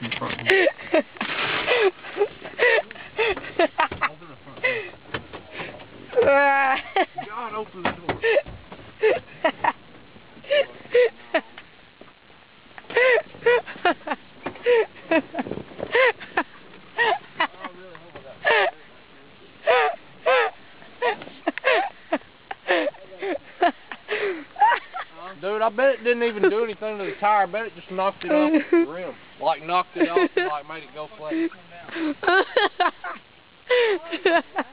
The front door. Open the front door. God, open the door. Dude, I bet it didn't even do anything to the tire. I bet it just knocked it off the rim. Like knocked it off like made it go flat.